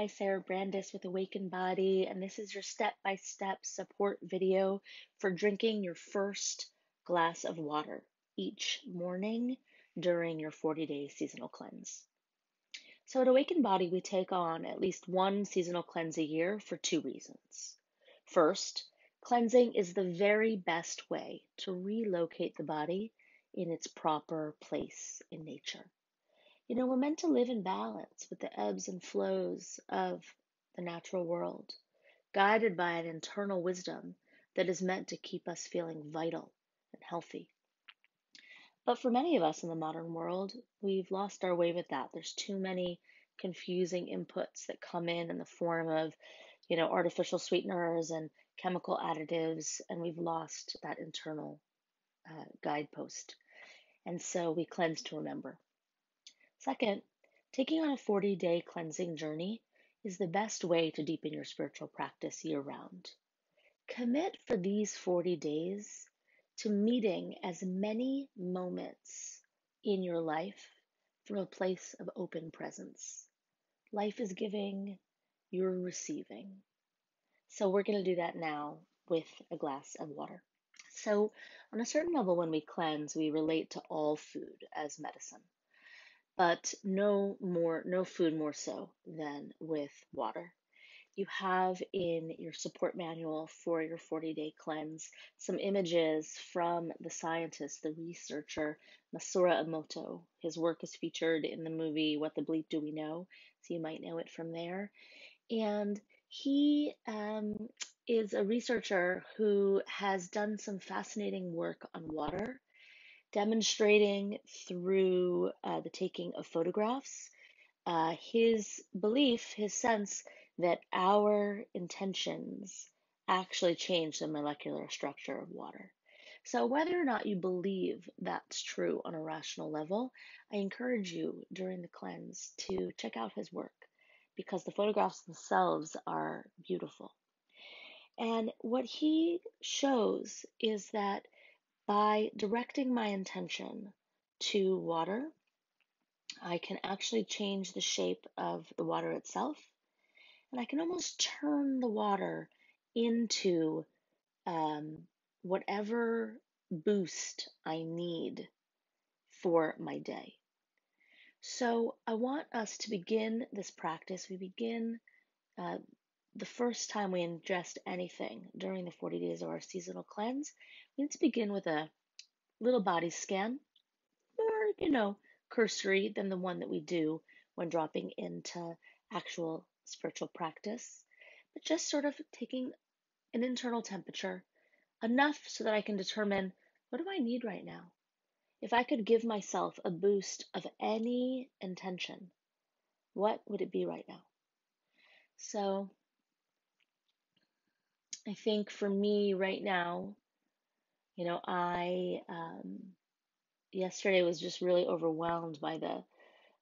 by Sarah Brandis with Awakened Body, and this is your step by step support video for drinking your first glass of water each morning during your 40 day seasonal cleanse. So, at Awakened Body, we take on at least one seasonal cleanse a year for two reasons. First, cleansing is the very best way to relocate the body in its proper place in nature. You know, we're meant to live in balance with the ebbs and flows of the natural world, guided by an internal wisdom that is meant to keep us feeling vital and healthy. But for many of us in the modern world, we've lost our way with that. There's too many confusing inputs that come in in the form of, you know, artificial sweeteners and chemical additives, and we've lost that internal uh, guidepost. And so we cleanse to remember. Second, taking on a 40 day cleansing journey is the best way to deepen your spiritual practice year round. Commit for these 40 days to meeting as many moments in your life from a place of open presence. Life is giving, you're receiving. So, we're going to do that now with a glass of water. So, on a certain level, when we cleanse, we relate to all food as medicine but no more no food more so than with water you have in your support manual for your 40 day cleanse some images from the scientist, the researcher, Masaru Emoto. His work is featured in the movie What the Bleep Do We Know? So you might know it from there. And he um, is a researcher who has done some fascinating work on water demonstrating through uh, the taking of photographs uh, his belief, his sense that our intentions actually change the molecular structure of water. So, whether or not you believe that's true on a rational level, I encourage you during the cleanse to check out his work because the photographs themselves are beautiful. And what he shows is that by directing my intention to water, I can actually change the shape of the water itself. And I can almost turn the water into um, whatever boost I need for my day. So I want us to begin this practice. We begin uh, the first time we ingest anything during the 40 days of our seasonal cleanse, need begin with a little body scan, more, you know, cursory than the one that we do when dropping into actual spiritual practice, but just sort of taking an internal temperature, enough so that I can determine what do I need right now? If I could give myself a boost of any intention, what would it be right now? So I think for me right now, you know, I um, yesterday was just really overwhelmed by the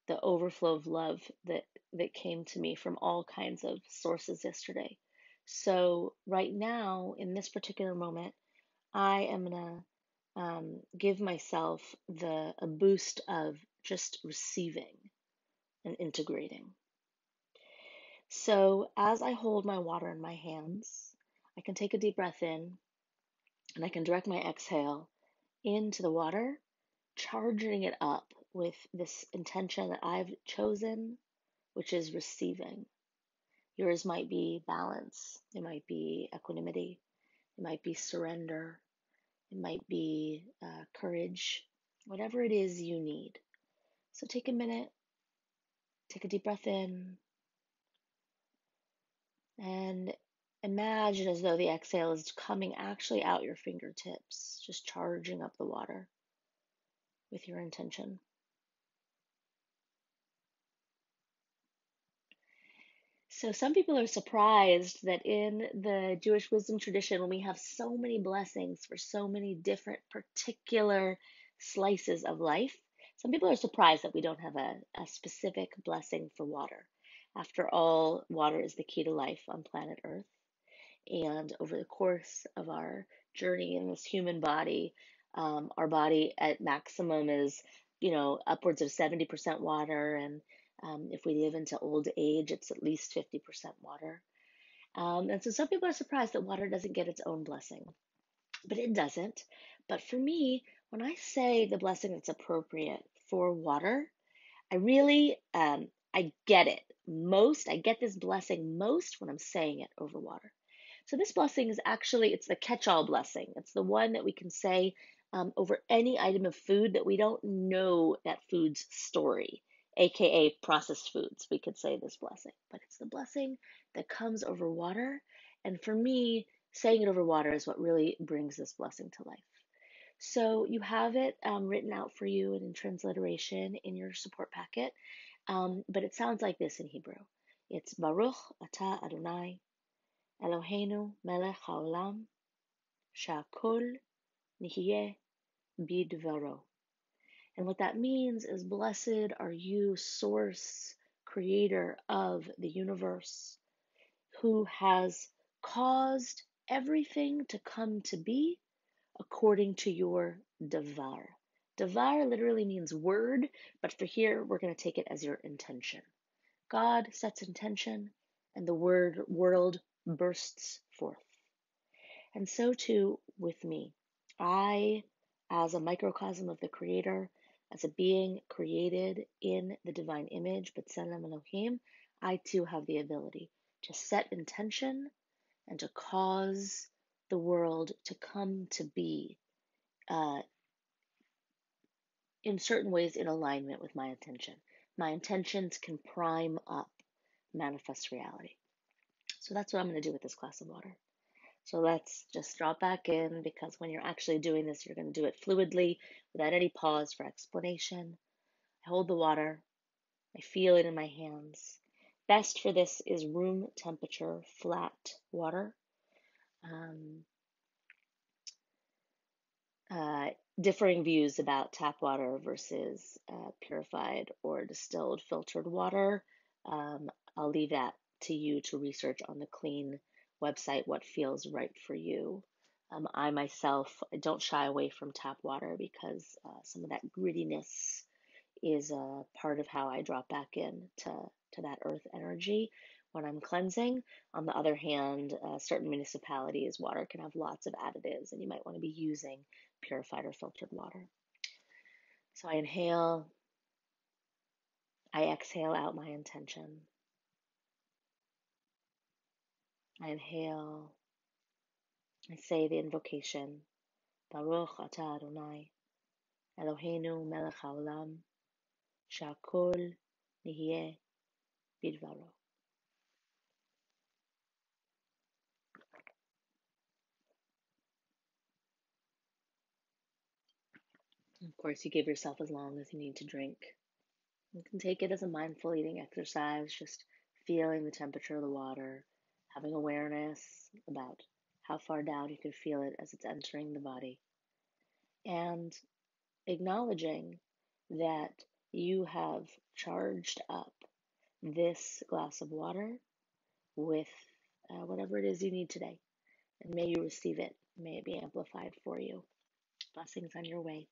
the overflow of love that that came to me from all kinds of sources yesterday. So right now, in this particular moment, I am gonna um, give myself the a boost of just receiving and integrating. So as I hold my water in my hands, I can take a deep breath in and I can direct my exhale into the water, charging it up with this intention that I've chosen, which is receiving. Yours might be balance, it might be equanimity, it might be surrender, it might be uh, courage, whatever it is you need. So take a minute, take a deep breath in, and Imagine as though the exhale is coming actually out your fingertips, just charging up the water with your intention. So, some people are surprised that in the Jewish wisdom tradition, when we have so many blessings for so many different particular slices of life, some people are surprised that we don't have a, a specific blessing for water. After all, water is the key to life on planet Earth. And over the course of our journey in this human body, um, our body at maximum is, you know, upwards of 70% water and Um, if we live into old age, it's at least 50% water. Um, and so some people are surprised that water doesn't get its own blessing, but it doesn't. But for me, when I say the blessing that's appropriate for water, I really um, I get it most. I get this blessing most when I'm saying it over water. So this blessing is actually it's the catch-all blessing. It's the one that we can say um, over any item of food that we don't know that food's story, aka processed foods. We could say this blessing, but it's the blessing that comes over water. And for me, saying it over water is what really brings this blessing to life. So you have it um, written out for you and in transliteration in your support packet, um, but it sounds like this in Hebrew. It's Baruch Ata Adonai Eloheinu melech haolam shakol nihye bidvaro. And what that means is, blessed are you, source, creator of the universe, who has caused everything to come to be according to your davar. Davar literally means word, but for here we're going to take it as your intention. God sets intention, and the word world bursts forth. And so too with me. I, as a microcosm of the Creator, as a being created in the divine image, but B'Tselem Elohim, I too have the ability to set intention and to cause the world to come to be uh, in certain ways in alignment with my intention. My intentions can prime up manifest reality. So that's what I'm going to do with this glass of water. So let's just drop back in because when you're actually doing this, you're going to do it fluidly without any pause for explanation. I hold the water, I feel it in my hands. Best for this is room temperature, flat water. Um, uh, differing views about tap water versus uh, purified or distilled filtered water. Um, I'll leave that to you to research on the clean website what feels right for you. Um, I myself don't shy away from tap water because uh, some of that grittiness is a part of how I drop back in to, to that earth energy when I'm cleansing. On the other hand, uh, certain municipalities, water can have lots of additives, and you might want to be using purified or filtered water. So I inhale, I exhale out my intention. I inhale, I say the invocation Baruch Ata Adonai, Eloheinu Melech HaOlam, Shakol Nihye Bidvaro. Of course, you give yourself as long as you need to drink. You can take it as a mindful eating exercise, just feeling the temperature of the water, having awareness about how far down you can feel it as it's entering the body, and acknowledging that you have charged up this glass of water with uh, whatever it is you need today. And may you receive it. May it be amplified for you. Blessings on your way.